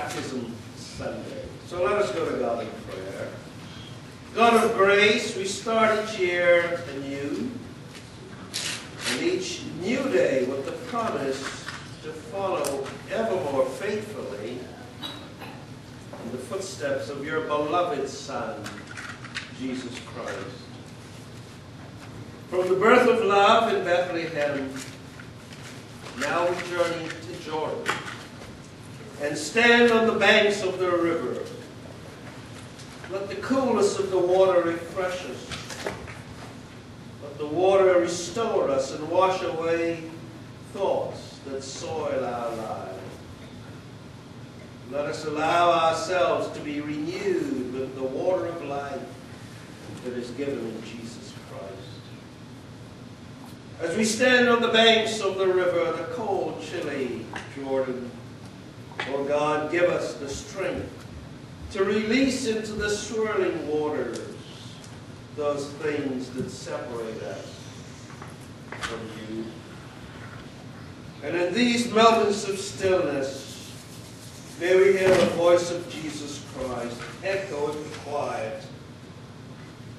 baptism Sunday. So let us go to God in prayer. God of grace, we start each year anew. And each new day with the promise to follow ever more faithfully in the footsteps of your beloved Son, Jesus Christ. From the birth of love in Bethlehem, now we journey to Jordan and stand on the banks of the river. Let the coolness of the water refresh us. Let the water restore us and wash away thoughts that soil our lives. Let us allow ourselves to be renewed with the water of life that is given in Jesus Christ. As we stand on the banks of the river, the cold, chilly Jordan, oh God, give us the strength to release into the swirling waters those things that separate us from you. And in these moments of stillness, may we hear the voice of Jesus Christ echo in the quiet,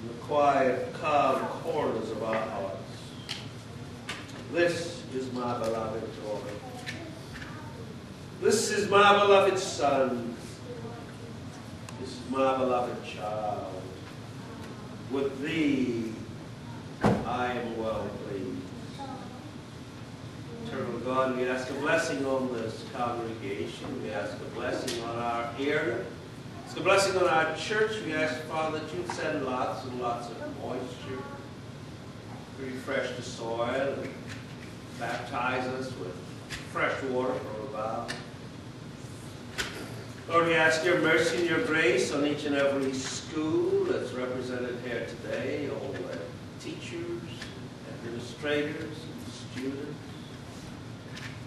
in the quiet, calm corners of our hearts. This is my beloved daughter. This is my beloved son. This is my beloved child. With thee I am well pleased. Eternal God, we ask a blessing on this congregation. We ask a blessing on our area. It's a blessing on our church. We ask, Father, that you send lots and lots of moisture to refresh the soil and baptize us with fresh water from above. Lord, we ask your mercy and your grace on each and every school that's represented here today, all the teachers, administrators, and students.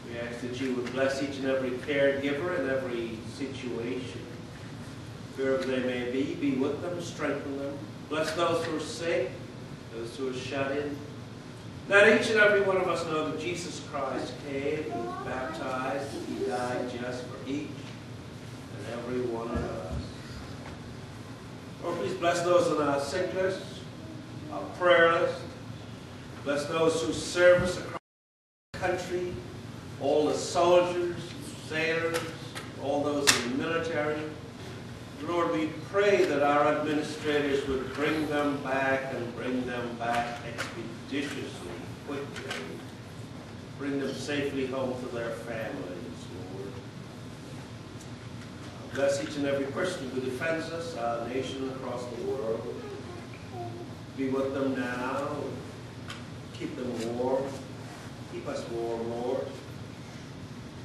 We ask that you would bless each and every caregiver in every situation. Wherever they may be, be with them, strengthen them. Bless those who are sick, those who are shut in. Let each and every one of us know that Jesus Christ came, he was baptized, he died just for each every one uh, of oh, us. Lord, please bless those on our sick list, our prayer list. Bless those who serve us across the country, all the soldiers, sailors, all those in the military. Lord, we pray that our administrators would bring them back and bring them back expeditiously, quickly. Bring them safely home to their families. Bless each and every person who defends us, uh, our nation across the world. Be with them now. Keep them warm. Keep us warm, Lord.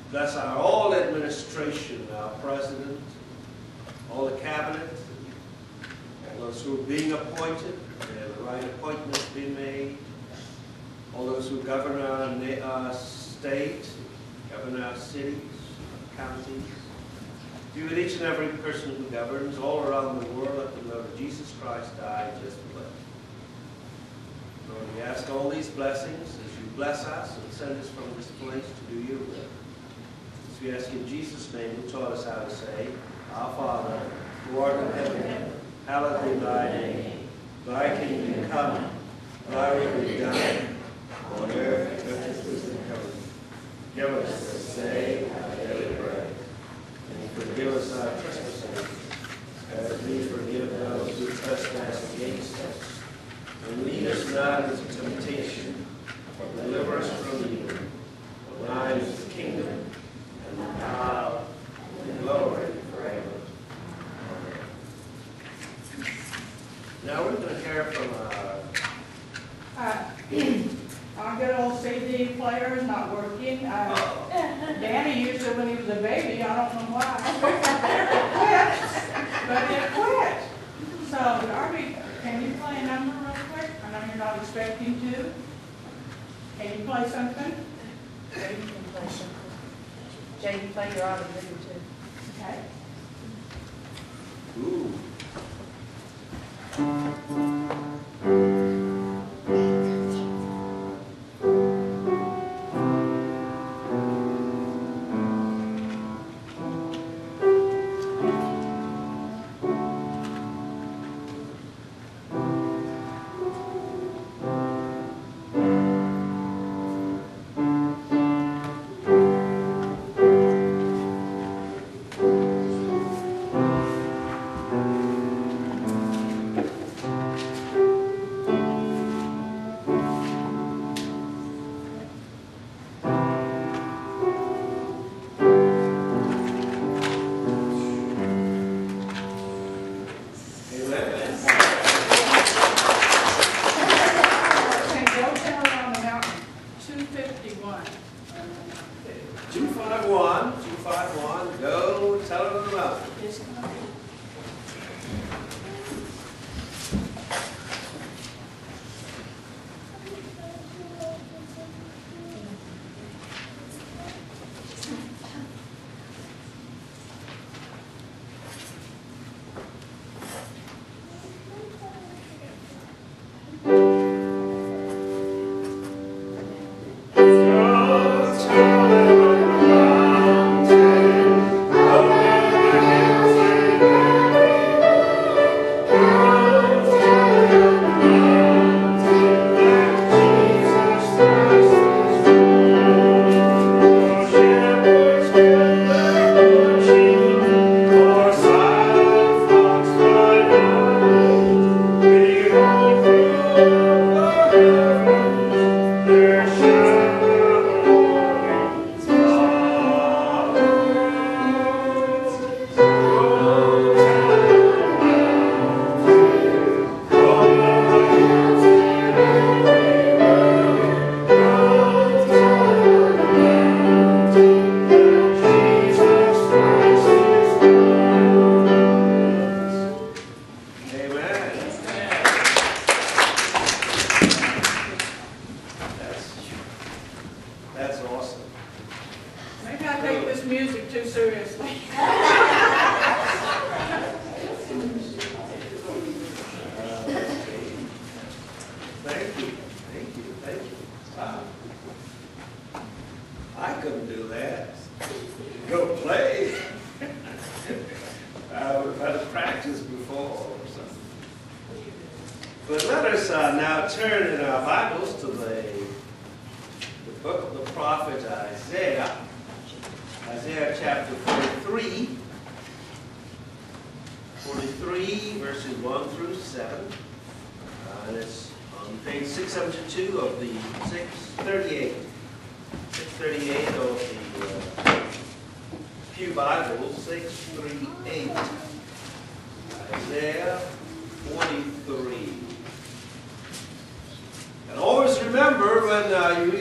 Bless our all administration, our president, all the cabinet, all those who are being appointed, and the right appointments being made, all those who govern our, our uh, state, govern our cities, counties, be with each and every person who governs all around the world that the Lord Jesus Christ died just for us. Lord, we ask all these blessings as you bless us and send us from this place to do your will. As we ask in Jesus' name, who taught us how to say, Our Father, who art in heaven, hallowed be thy name. Thy kingdom come, thy will be done, on earth as it is in heaven. Give us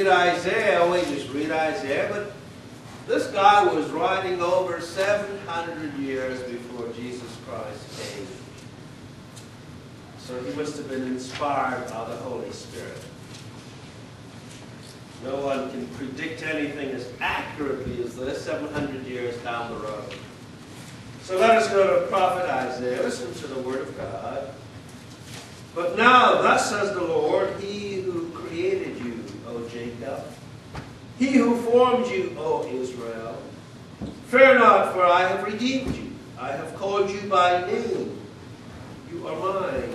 read Isaiah, we just read Isaiah, but this guy was writing over 700 years before Jesus Christ came. So he must have been inspired by the Holy Spirit. No one can predict anything as accurately as this 700 years down the road. So let us go to prophet Isaiah, listen to the word of God. But now, thus says the Lord, he he who formed you, O Israel, fear not, for I have redeemed you. I have called you by name. You are mine.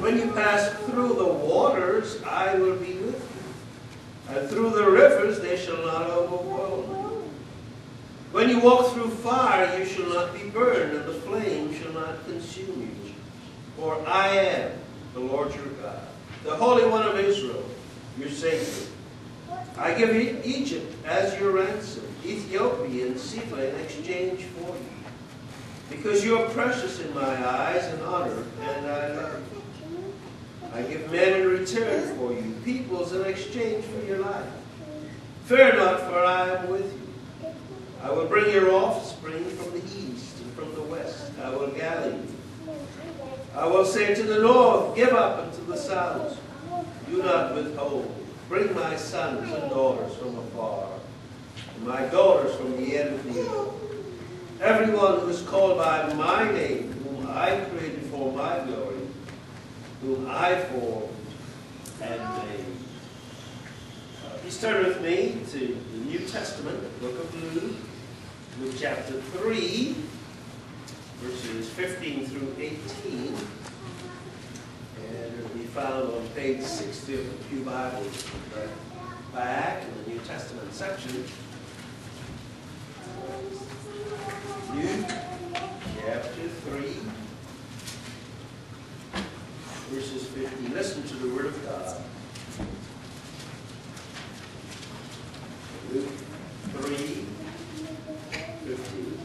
When you pass through the waters, I will be with you. And through the rivers, they shall not overwhelm you. When you walk through fire, you shall not be burned, and the flame shall not consume you. For I am the Lord your God, the Holy One of Israel, your Savior. I give Egypt as your ransom, Ethiopia and Seba in exchange for you. Because you are precious in my eyes and honored, and I love you. I give men in return for you, peoples in exchange for your life. Fear not, for I am with you. I will bring your offspring from the east and from the west. I will gather you. I will say to the north, Give up, and to the south, Do not withhold. Bring my sons and daughters from afar, and my daughters from the end of the earth. Everyone who is called by my name, whom I created for my glory, whom I formed and made. Uh, please turn with me to the New Testament, the book of Luke, Luke chapter 3, verses 15 through 18. And it'll be found on page 60 of the Pew Bibles, the back in the New Testament section. Luke chapter 3, verses 50. Listen to the Word of God. Luke 3, 15.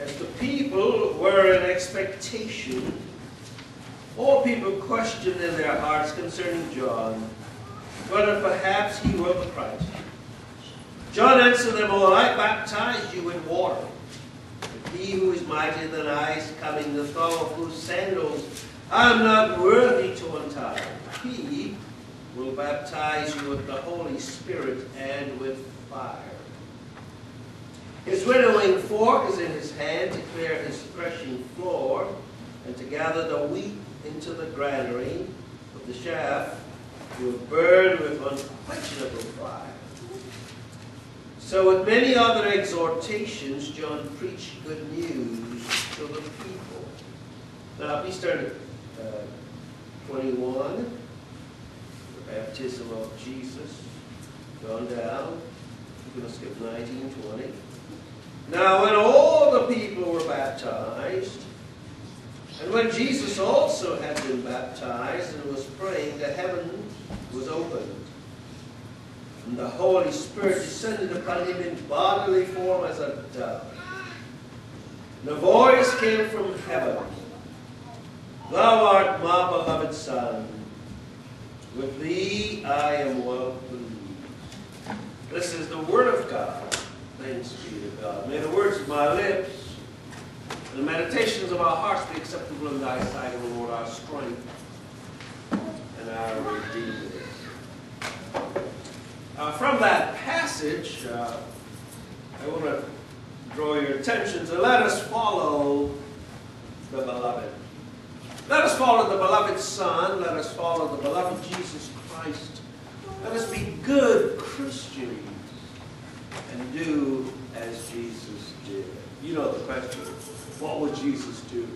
As the people were in expectation, all people questioned in their hearts concerning John, whether perhaps he were the Christ. John answered them all, I baptize you in water. But he who is mightier than I is coming, the thong of whose sandals I am not worthy to untie. He will baptize you with the Holy Spirit and with fire. His winnowing fork is in his hand to clear his threshing floor and to gather the wheat into the granary, but the chaff will burn with unquenchable fire. So with many other exhortations, John preached good news to the people. Now please turn to uh, 21, the baptism of Jesus. Gone down. We're going to skip 19, 20. Now when all the people were baptized, and when Jesus also had been baptized and was praying, the heaven was opened. And the Holy Spirit descended upon him in bodily form as a dove. And a voice came from heaven. Thou art my beloved Son. With thee I am well pleased. This is the word of God. Thanks be to God. May the words of my lips and the meditations of our hearts be acceptable in thy sight, O Lord, our strength and our Redeemer. Uh, from that passage, uh, I want to draw your attention to let us follow the beloved. Let us follow the beloved Son. Let us follow the beloved Jesus Christ. Let us be good Christians and do as Jesus did. You know the question. What would Jesus do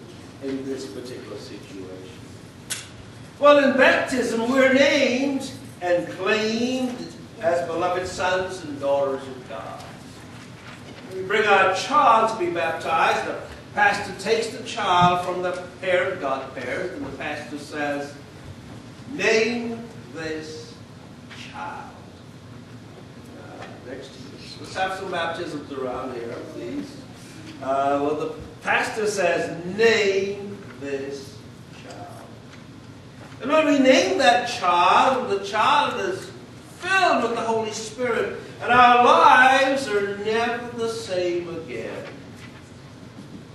in this particular situation? Well, in baptism, we're named and claimed as beloved sons and daughters of God. We bring our child to be baptized. The pastor takes the child from the parent, godparent, and the pastor says, Name this child. Uh, next. Let's have some baptisms around here, please. Uh, well, the pastor says, name this child. And when we name that child, the child is filled with the Holy Spirit, and our lives are never the same again.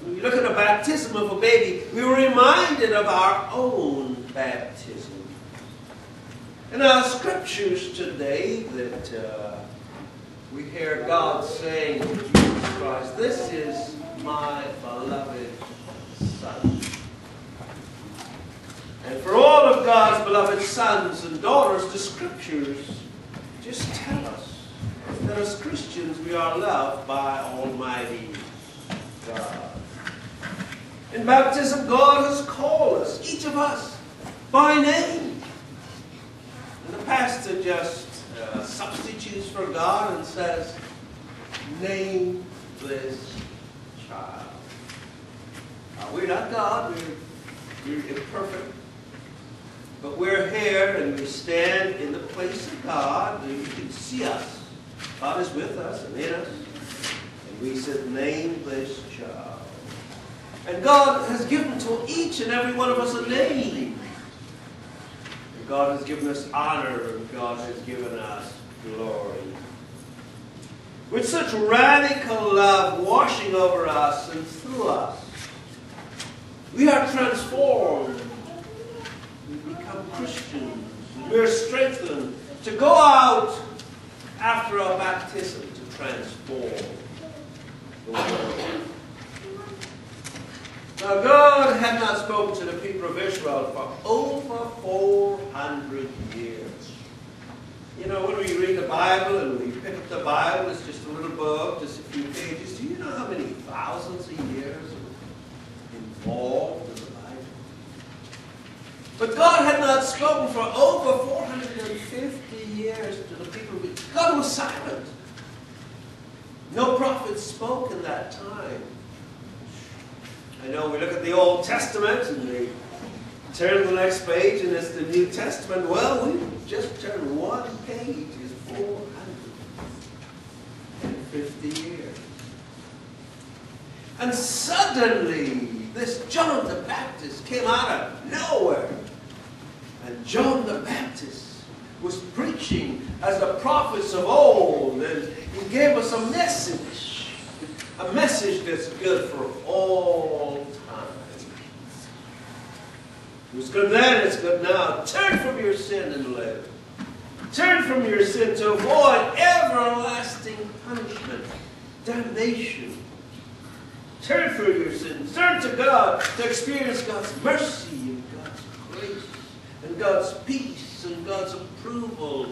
When we look at the baptism of a baby, we are reminded of our own baptism. In our scriptures today that... Uh, we hear God saying to Jesus Christ, This is my beloved Son. And for all of God's beloved sons and daughters, the scriptures just tell us that as Christians we are loved by Almighty God. In baptism, God has called us, each of us, by name. And the pastor just uh, substitutes for God and says, Name this child. Now, we're not God, we're, we're imperfect. But we're here and we stand in the place of God, and you can see us. God is with us and in us. And we said, Name this child. And God has given to each and every one of us a name. God has given us honor, and God has given us glory. With such radical love washing over us and through us, we are transformed. We become Christians. We are strengthened to go out after our baptism to transform the world. Now, God had not spoken to the people of Israel for over 400 years. You know, when we read the Bible and we pick up the Bible, it's just a little book, just a few pages. Do you know how many thousands of years involved in the Bible? But God had not spoken for over 450 years to the people. of Israel. God was silent. No prophet spoke in that time. I know we look at the Old Testament and we turn to the next page and it's the New Testament. Well, we just turned one page. It's 450 years. And suddenly, this John the Baptist came out of nowhere. And John the Baptist was preaching as the prophets of old. And he gave us a message. A message that's good for all time. It was good then, it's good now. Turn from your sin and live. Turn from your sin to avoid everlasting punishment, damnation. Turn from your sins. Turn to God to experience God's mercy and God's grace and God's peace and God's approval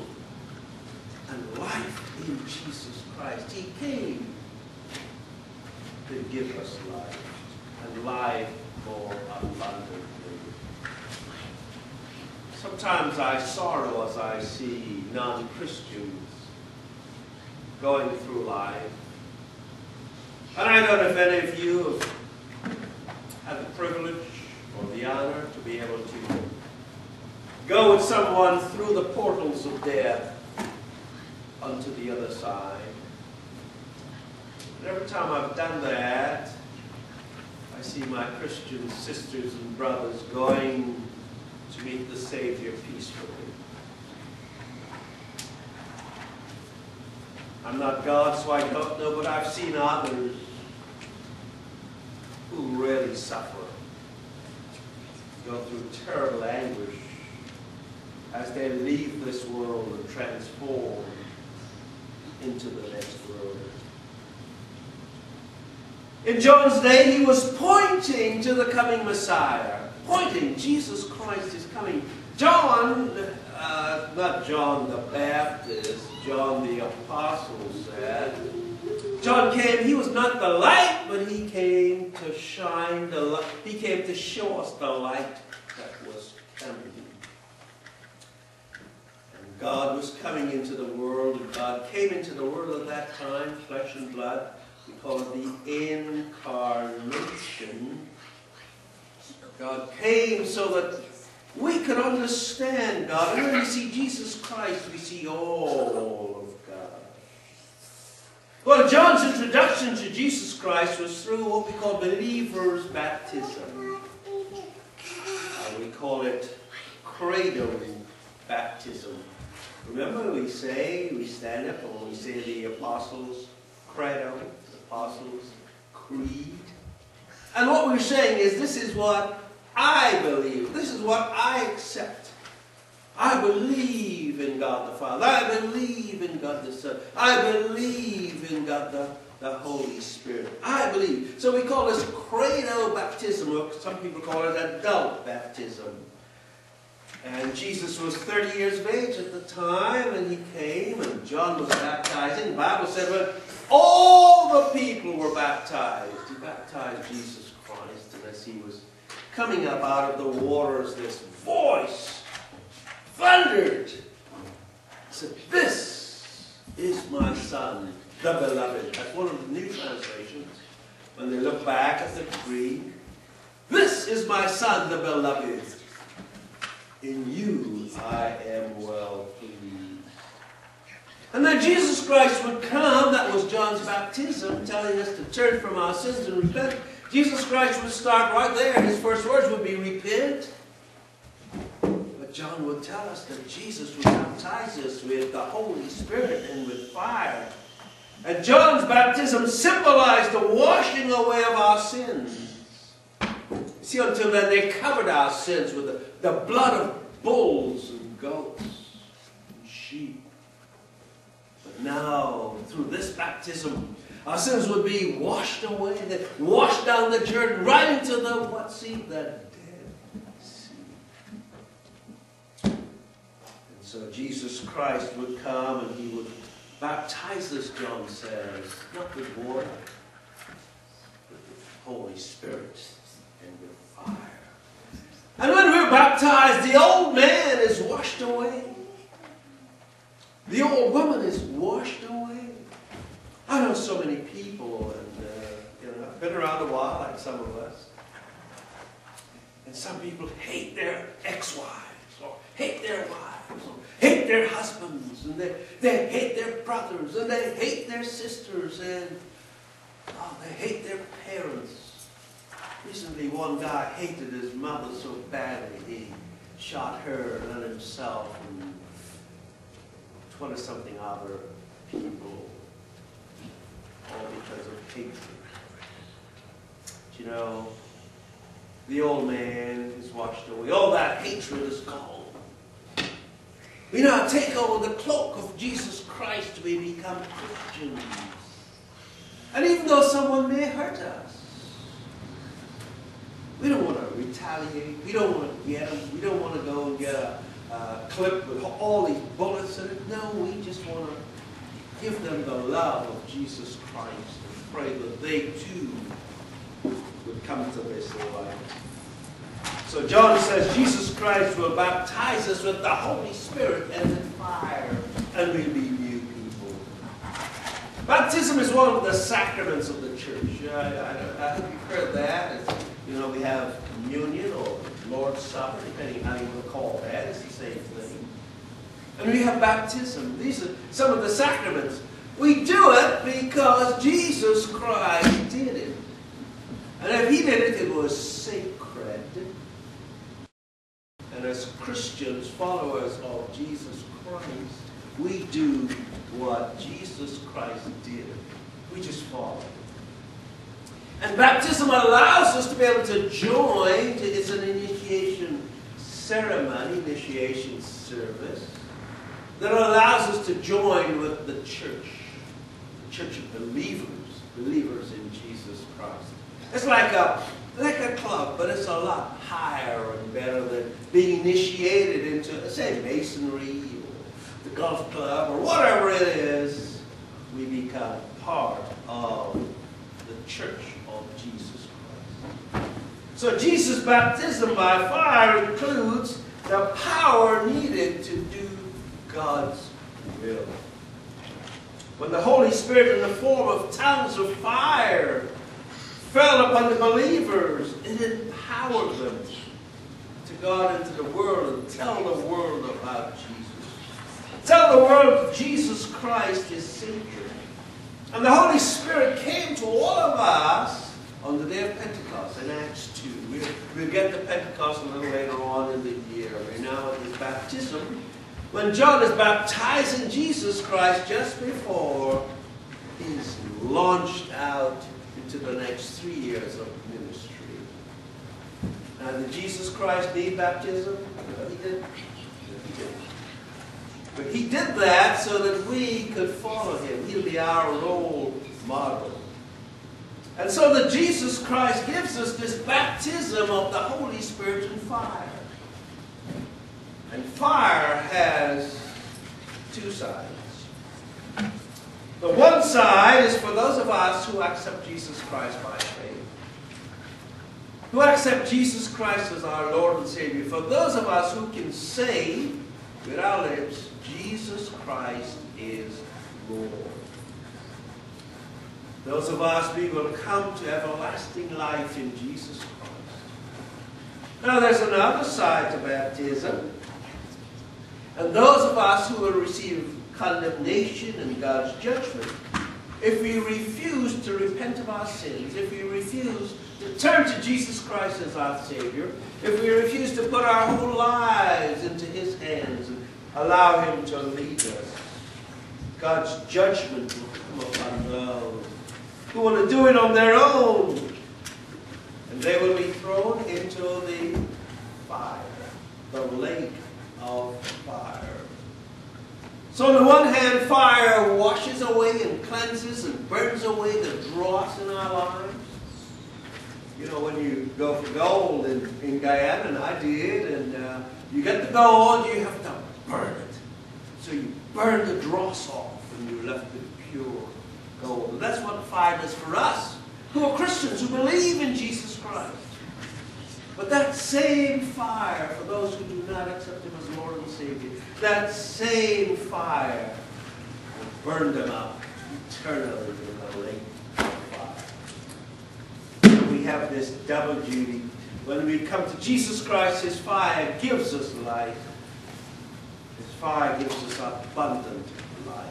and life in Jesus Christ. He came to give us life and life more abundantly. Sometimes I sorrow as I see non-Christians going through life. And I don't know if any of you have had the privilege or the honor to be able to go with someone through the portals of death unto the other side. And every time I've done that, I see my Christian sisters and brothers going to meet the Savior peacefully. I'm not God, so I don't know, but I've seen others who really suffer, go through terrible anguish as they leave this world and transform into the next world. In John's day, he was pointing to the coming Messiah. Pointing, Jesus Christ is coming. John, uh, not John the Baptist, John the Apostle said, John came, he was not the light, but he came to shine the light. He came to show us the light that was coming. And God was coming into the world, and God came into the world at that time, flesh and blood. We call it the incarnation. God came so that we could understand God. And when we see Jesus Christ, we see all of God. Well, John's introduction to Jesus Christ was through what we call believer's baptism. We call it cradle baptism. Remember we say, we stand up and we say the apostles' credo, apostles' creed. And what we're saying is this is what I believe. This is what I accept. I believe in God the Father. I believe in God the Son. I believe in God the, the Holy Spirit. I believe. So we call this credo baptism, or some people call it adult baptism. And Jesus was 30 years of age at the time, and he came, and John was baptizing. The Bible said, well, all the people were baptized. He baptized Jesus Christ, and as he was coming up out of the waters, this voice thundered. Said, This is my son, the beloved. That's one of the new translations. When they look back at the Greek, this is my son, the beloved. In you I am well pleased. And then Jesus Christ would come, that was John's baptism, telling us to turn from our sins and repent. Jesus Christ would start right there. His first words would be repent. But John would tell us that Jesus would baptize us with the Holy Spirit and with fire. And John's baptism symbolized the washing away of our sins. See, until then they covered our sins with the, the blood of bulls and goats and sheep. But now, through this baptism, our sins would be washed away, they washed down the Jordan, right into the what sea? The Dead Sea. And so Jesus Christ would come and he would baptize us, John says, not with water, but with Holy Spirit and with fire. And when we're baptized, the old man is washed away. The old woman is washed away. I know so many people, and uh, you know, I've been around a while, like some of us. And some people hate their ex-wives, or hate their wives, or hate their husbands, and they, they hate their brothers, and they hate their sisters, and oh, they hate their parents. Recently, one guy hated his mother so badly he shot her and then himself and twenty-something other people, all because of hatred. You know, the old man is washed away. All that hatred is gone. We now take on the cloak of Jesus Christ. We become Christians. And even though someone may hurt us, we don't want to retaliate. We don't want to get them. We don't want to go and get a, a clip with all these bullets in it. No, we just want to give them the love of Jesus Christ and pray that they too would come to this life. So John says Jesus Christ will baptize us with the Holy Spirit and with fire, and we'll be new people. Baptism is one of the sacraments of the church. I, I, I hope you've heard that. It's, you know, we have communion or Lord's Supper, depending how you want to call that. It's the same thing. And we have baptism. These are some of the sacraments. We do it because Jesus Christ did it. And if he did it, it was sacred. And as Christians, followers of Jesus Christ, we do what Jesus Christ did. We just follow. And baptism allows us to be able to join. It's an initiation ceremony, initiation service, that allows us to join with the church, the church of believers, believers in Jesus Christ. It's like a like a club, but it's a lot higher and better than being initiated into, say, masonry or the golf club or whatever it is. We become part of the church of Jesus Christ. So Jesus' baptism by fire includes the power needed to do God's will. When the Holy Spirit in the form of tongues of fire fell upon the believers, it empowered them to go out into the world and tell the world about Jesus. Tell the world Jesus Christ is Savior. And the Holy Spirit came to all of us on the day of Pentecost in Acts 2. We'll, we'll get to Pentecost a little later on in the year. We're now at his baptism. When John is baptizing Jesus Christ just before he's launched out into the next three years of ministry. Now, did Jesus Christ need baptism? No, he didn't. He didn't. But he did that so that we could follow him. He'll be our role model. And so that Jesus Christ gives us this baptism of the Holy Spirit and fire. And fire has two sides. The one side is for those of us who accept Jesus Christ by faith. Who accept Jesus Christ as our Lord and Savior. For those of us who can say with our lips, Jesus Christ is Lord. Those of us, we will come to everlasting life in Jesus Christ. Now there's another side to baptism. And those of us who will receive condemnation and God's judgment if we refuse to repent of our sins, if we refuse to turn to Jesus Christ as our Savior, if we refuse to put our whole lives into His hands and allow Him to lead us, God's judgment will come upon those who want to do it on their own. And they will be thrown into the fire, the lake of fire. So on the one hand, fire washes away and cleanses and burns away the dross in our lives. You know, when you go for gold in, in Guyana, and I did, and uh, you get the gold, you have to burn it. So you burn the dross off, and you're left with pure gold. And that's what fire does for us, who are Christians, who believe in Jesus Christ. But that same fire, for those who do not accept Him as Lord and Savior, that same fire will burn them up eternally in the lake of fire. We have this double duty. When we come to Jesus Christ, His fire gives us life. Fire gives us abundant life.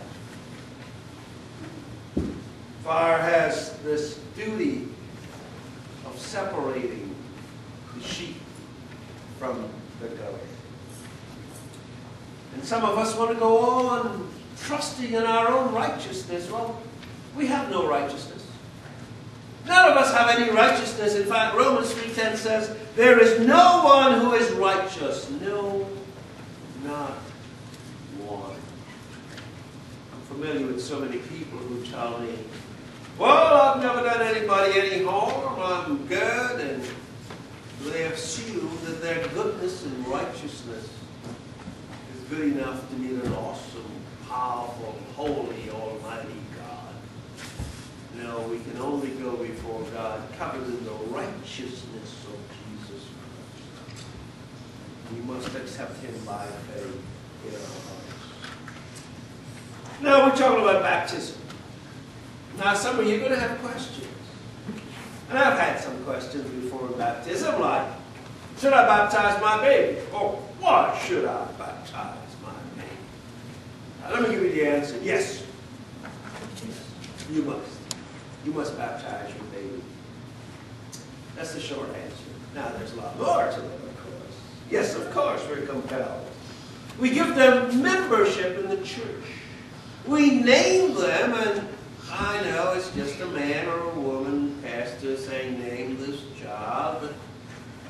Fire has this duty of separating the sheep from the goat. And some of us want to go on trusting in our own righteousness. Well, we have no righteousness. None of us have any righteousness. In fact, Romans 3.10 says, There is no one who is righteous. No, not one. I'm familiar with so many people who tell me, Well, I've never done anybody any harm. I'm good. And they assume that their goodness and righteousness is good enough to meet an awesome, powerful, holy, almighty God. No, we can only go before God covered in the righteousness of Jesus Christ. We must accept Him by faith in our hearts. Now we're talking about baptism. Now some of you are going to have questions. And I've had some questions before baptism, like, should I baptize my baby? Or why should I baptize my baby? Now, let me give you the answer. Yes. You must. You must baptize your baby. That's the short answer. Now, there's a lot more to it, of course. Yes, of course, we're compelled. We give them membership in the church. We name them, and I know it's just a man or a woman, pastor saying, name this child, but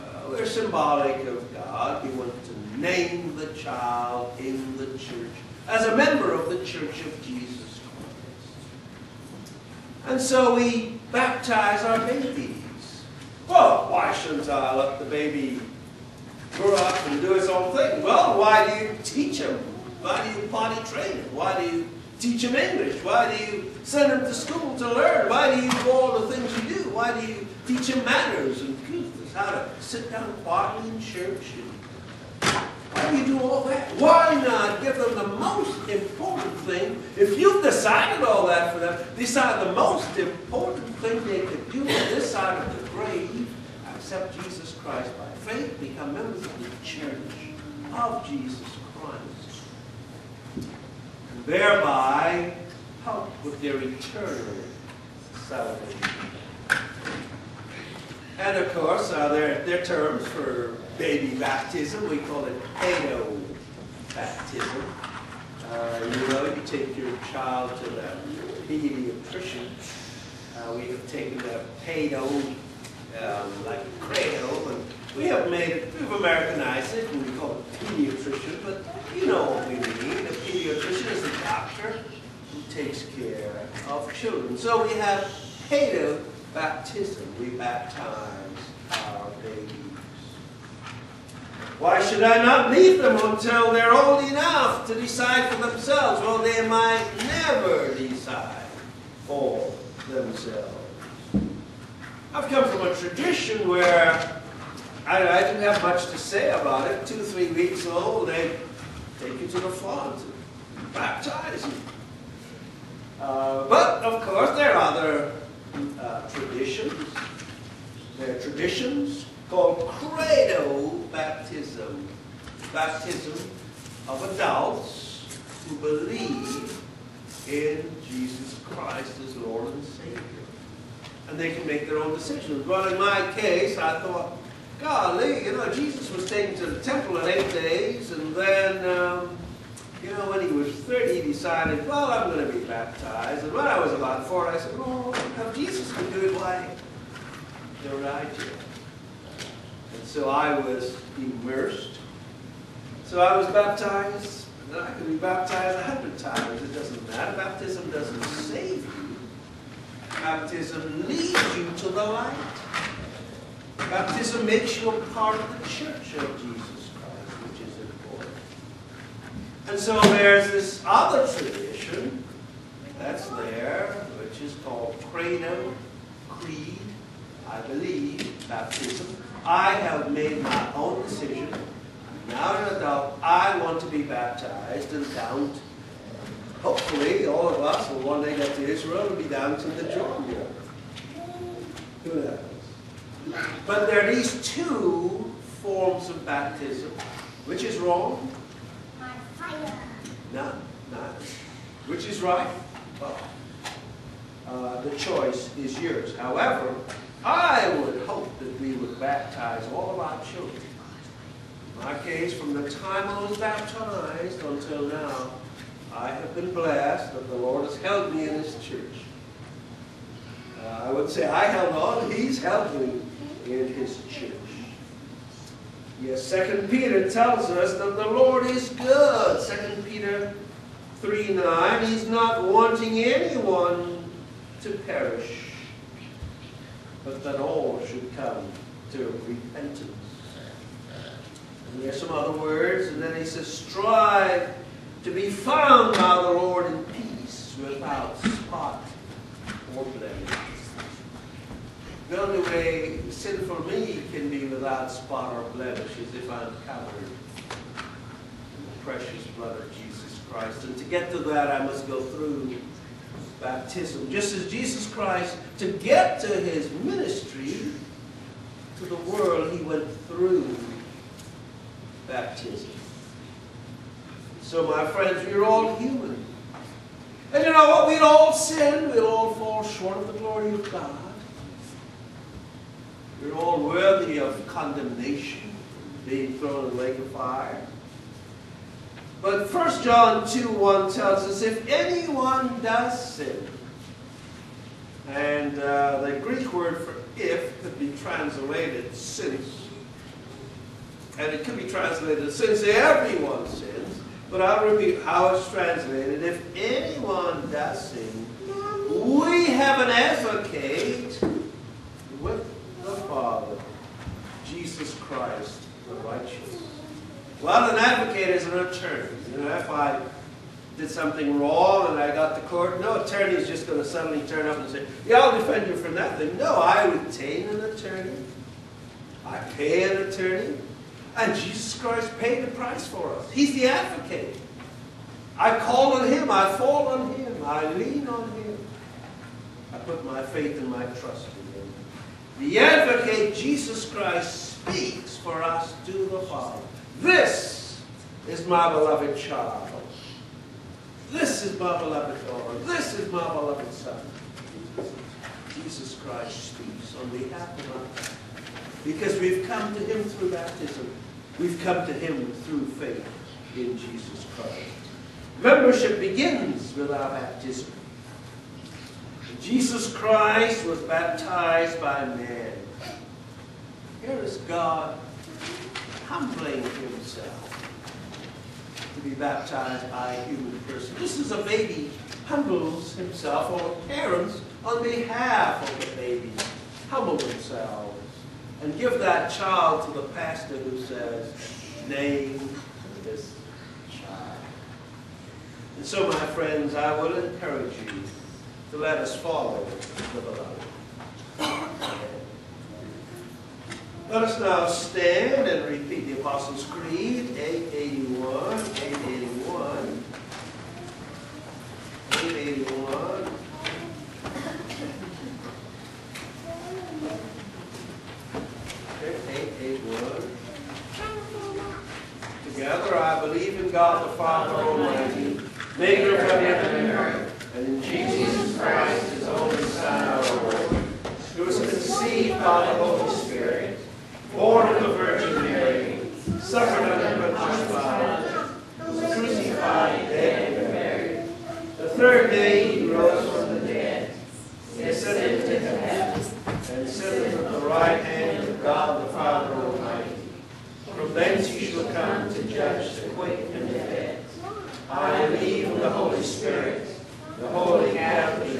uh, we're symbolic of God. We want to name the child in the church as a member of the church of Jesus Christ. And so we baptize our babies. Well, why shouldn't I let the baby grow up and do his own thing? Well, why do you teach him? Why do you potty train him? Why do you teach him English? Why do you send him to school to learn? Why do you do all the things you do? Why do you teach him manners and how to sit down quietly in church? Why do you do all that? Why not give them the most important thing? If you've decided all that for them, decide the most important thing they could do on this side of the grave, accept Jesus Christ by faith, become members of the church of Jesus Christ thereby help with their eternal salvation. And of course, uh, there, there are terms for baby baptism. We call it pedo baptism. Uh, you know, you take your child to the pediatrician. Uh, we have taken the pedo, um, like cradle, and We have made it, we've Americanized it, and we call it pediatrician, but you know what we mean. Pediatrician is a doctor who takes care of children. So we have pedo baptism. We baptize our babies. Why should I not leave them until they're old enough to decide for themselves? Well, they might never decide for themselves. I've come from a tradition where I, I didn't have much to say about it. Two, three weeks old, they take you to the font baptize you. Uh, but, of course, there are other uh, traditions. There are traditions called credo baptism. Baptism of adults who believe in Jesus Christ as Lord and Savior. And they can make their own decisions. Well, in my case, I thought, golly, you know, Jesus was taken to the temple in eight days, and then, um, you know, when he was 30, he decided, well, I'm going to be baptized. And when I was about four, I said, oh, if Jesus could do it, why don't I do? And so I was immersed. So I was baptized, and then I could be baptized a hundred times. It doesn't matter. Baptism doesn't save you. Baptism leads you to the light. Baptism makes you a part of the church of Jesus Christ, which is important. And so there's this other tradition that's there, which is called credo, creed, I believe, baptism. I have made my own decision. Now an adult, I want to be baptized and down. Hopefully, all of us will one day get to Israel and be down to the Jordan Who knows? But there are these two forms of baptism. Which is wrong? None. None. Which is right? Well, uh, the choice is yours. However, I would hope that we would baptize all of our children. In my case, from the time I was baptized until now, I have been blessed that the Lord has held me in His church. Uh, I would say I held on, He's held me in His church. Yes, Second Peter tells us that the Lord is good. Second Peter 3 9, He's not wanting anyone to perish, but that all should come to repentance. And there's some other words, and then he says, strive to be found by the Lord in peace, without spot or blemish. The only way sinful me can be without spot or blemish is if I'm covered in the precious blood of Jesus Christ. And to get to that, I must go through baptism. Just as Jesus Christ, to get to his ministry, to the world, he went through baptism. So, my friends, we're all human. And you know what? We'll all sin. We'll all fall short of the glory of God. We're all worthy of condemnation, being thrown in the lake of fire. But 1 John 2 1 tells us if anyone does sin, and uh, the Greek word for if could be translated since, and it could be translated since everyone sins, but I'll repeat how it's translated. If anyone does sin, we have an advocate with the Father, Jesus Christ the righteous. Well, an advocate is an attorney. You know, if I did something wrong and I got to court, no attorney is just going to suddenly turn up and say, yeah, I'll defend you from that thing. No, I retain an attorney. I pay an attorney. And Jesus Christ paid the price for us. He's the advocate. I call on Him. I fall on Him. I lean on Him. I put my faith and my trust in Him. The advocate, Jesus Christ, speaks for us to the Father. This is my beloved child. This is my beloved daughter. This is my beloved son. Jesus Christ speaks on behalf of us. Because we've come to Him through baptism. We've come to Him through faith in Jesus Christ. Membership begins with our baptism. Jesus Christ was baptized by man. Here is God humbling himself to be baptized by a human person. Just as a baby humbles himself, or parents on behalf of the baby humble themselves and give that child to the pastor who says, name this child. And so, my friends, I will encourage you to let us follow the beloved. Let us now stand and repeat the Apostles' Creed, 881, 881, 881. 881. Together, I believe in God the Father Almighty, maker of heaven and earth, and in Jesus Christ, his only Son, our Lord, who was conceived by the Holy born of the Virgin Mary, suffered under Pontius Pilate, was crucified, dead, and buried. The third day he rose from the dead. He ascended into heaven, and sitteth at the right hand of God the Father Almighty. From thence he shall come to judge the quick and the dead. I believe in the Holy Spirit, the Holy Catholic